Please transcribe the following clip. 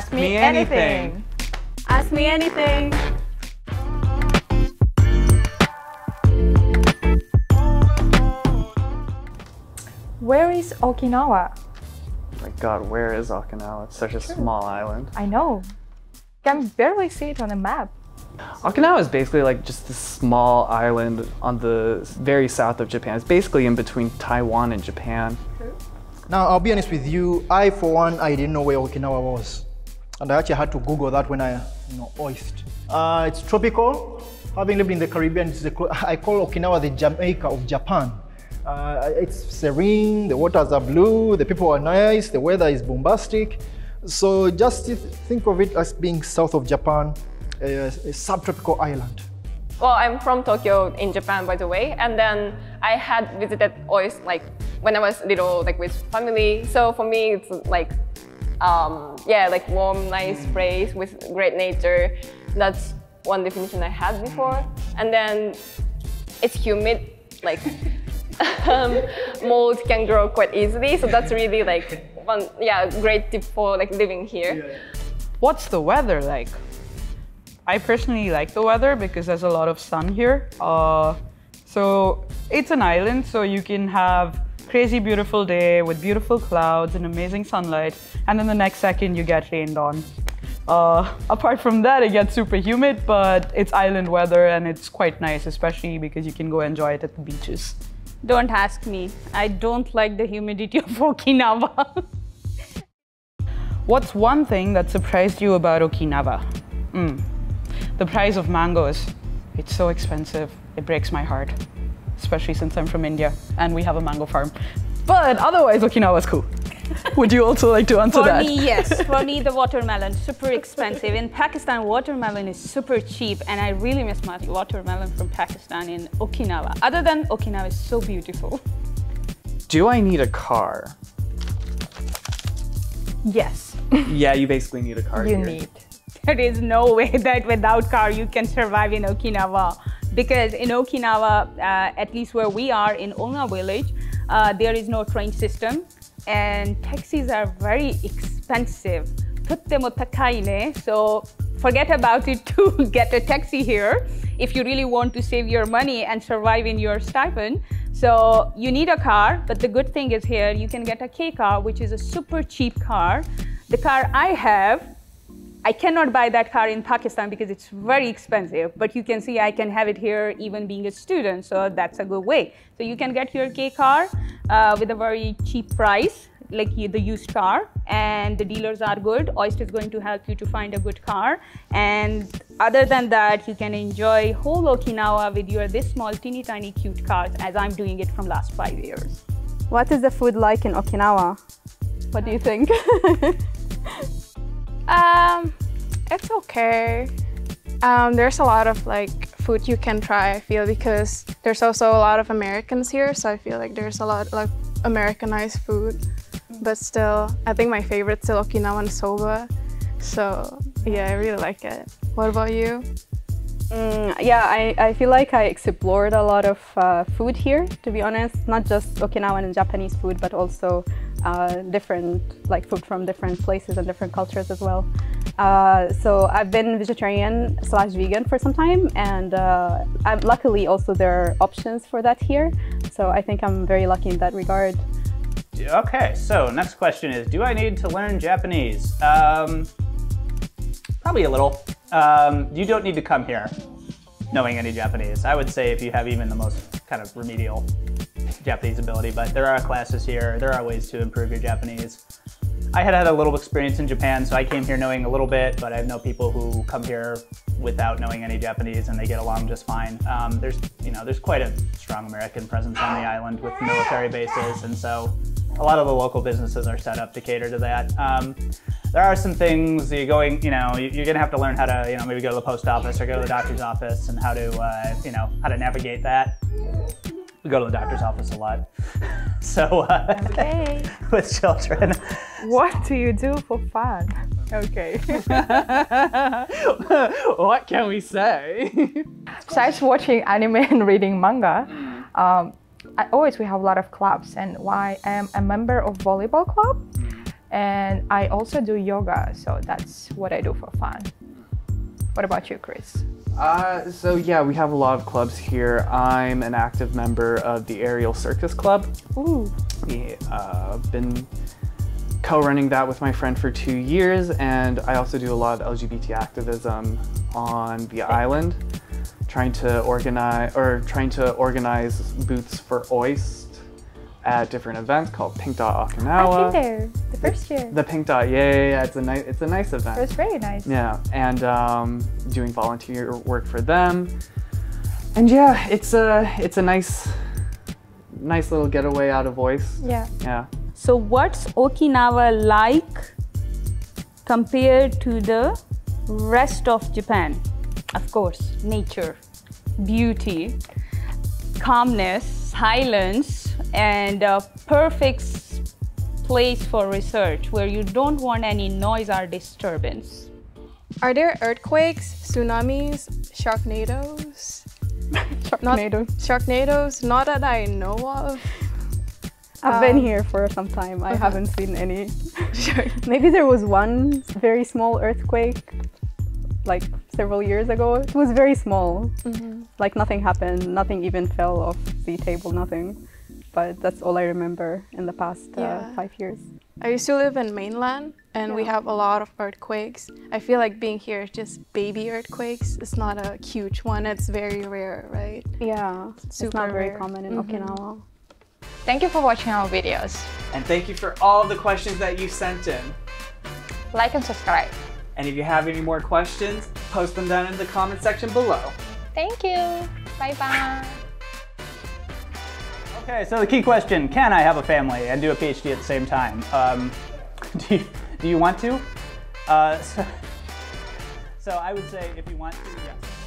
Ask me anything. Ask me anything. Where is Okinawa? My God, where is Okinawa? It's such a small island. I know. Can barely see it on a map. Okinawa is basically like just this small island on the very south of Japan. It's basically in between Taiwan and Japan. Now, I'll be honest with you. I, for one, I didn't know where Okinawa was, and I actually had to Google that when I, you know, oist. Uh, it's tropical. Having lived in the Caribbean, the, I call Okinawa the Jamaica of Japan. Uh, it's serene. The waters are blue. The people are nice. The weather is bombastic. So just think of it as being south of Japan, a, a subtropical island. Well, I'm from Tokyo in Japan, by the way, and then I had visited Oist like when I was little, like with family. So for me, it's like, um, yeah, like warm, nice place with great nature. That's one definition I had before. And then it's humid, like um, mold can grow quite easily. So that's really like one, yeah, great tip for like living here. What's the weather like? I personally like the weather because there's a lot of sun here. Uh, so it's an island, so you can have crazy beautiful day with beautiful clouds and amazing sunlight, and then the next second you get rained on. Uh, apart from that, it gets super humid, but it's island weather and it's quite nice, especially because you can go enjoy it at the beaches. Don't ask me. I don't like the humidity of Okinawa. What's one thing that surprised you about Okinawa? Mm. The price of mangoes. It's so expensive. It breaks my heart, especially since I'm from India and we have a mango farm. But otherwise, Okinawa's cool. Would you also like to answer For that? me, yes. For me, the watermelon, super expensive. In Pakistan, watermelon is super cheap, and I really miss my watermelon from Pakistan in Okinawa. Other than Okinawa is so beautiful. Do I need a car? Yes, yeah, you basically need a car. you here. need. There is no way that without car you can survive in Okinawa because in Okinawa, uh, at least where we are in Onna village, uh, there is no train system and taxis are very expensive. so forget about it to get a taxi here if you really want to save your money and survive in your stipend. So you need a car, but the good thing is here you can get a K car, which is a super cheap car. The car I have I cannot buy that car in Pakistan because it's very expensive, but you can see I can have it here even being a student, so that's a good way. So you can get your K car uh, with a very cheap price, like the used car, and the dealers are good. OIST is going to help you to find a good car, and other than that, you can enjoy whole Okinawa with your this small, teeny tiny, cute cars, as I'm doing it from last five years. What is the food like in Okinawa? What do you think? Um, it's okay. Um, there's a lot of like food you can try. I feel because there's also a lot of Americans here, so I feel like there's a lot like Americanized food. But still, I think my favorite's still Okinawan soba. So yeah, I really like it. What about you? Mm, yeah, I, I feel like I explored a lot of uh, food here, to be honest. Not just Okinawan and Japanese food, but also uh, different, like food from different places and different cultures as well. Uh, so I've been vegetarian slash vegan for some time, and uh, luckily also there are options for that here. So I think I'm very lucky in that regard. Okay, so next question is Do I need to learn Japanese? Um, probably a little. Um, you don't need to come here knowing any Japanese. I would say if you have even the most kind of remedial Japanese ability, but there are classes here, there are ways to improve your Japanese. I had had a little experience in Japan, so I came here knowing a little bit, but I know people who come here without knowing any Japanese and they get along just fine. Um, there's, you know, there's quite a strong American presence on the island with military bases, and so a lot of the local businesses are set up to cater to that. Um, there are some things you're going, you know, you- you're gonna have to learn how to, you know, maybe go to the post office or go to the doctor's office and how to, uh, you know, how to navigate that. Go to the doctor's office a lot. So, uh, Okay. with children. What do you do for fun? Okay. what can we say? Besides watching anime and reading manga, um, I always we have a lot of clubs, and why I am a member of volleyball club. And I also do yoga, so that's what I do for fun. What about you, Chris? Uh, so yeah, we have a lot of clubs here. I'm an active member of the Aerial Circus Club. Ooh. We uh, been co-running that with my friend for two years, and I also do a lot of LGBT activism on the island, trying to organize or trying to organize booths for OIST at different events called Pink Dot Okinawa. I've been there the first year. The Pink Dot, yeah, yeah, yeah. It's a nice, it's a nice event. It was very nice. Yeah, and um, doing volunteer work for them. And yeah, it's a it's a nice nice little getaway out of OIST. Yeah. Yeah. So what's Okinawa like compared to the rest of Japan? Of course, nature, beauty, calmness, silence, and a perfect place for research where you don't want any noise or disturbance. Are there earthquakes, tsunamis, sharknadoes? Not- Sharknado. Sharknadoes? Not that I know of. I've been Um, here for some time. I uh-huh. haven't seen any. Maybe there was one very small earthquake, like several years ago. It was very small. Mm-hmm. Like nothing happened. Nothing even fell off the table. Nothing. But that's all I remember in the past uh, five years. I used to live in mainland and we have a lot of earthquakes. I feel like being here is just baby earthquakes. It's not a huge one. It's very rare, right? Yeah, it's Super not very rare. common in Mhm. Okinawa. Thank you for watching our videos. And thank you for all the questions that you sent in. Like and subscribe. And if you have any more questions, post them down in the comment section below. Thank you. Bye bye. Okay, so the key question, can I have a family and do a PhD at the same time? Um, do, you, do you want to? Uh, so, so I would say if you want to, yes.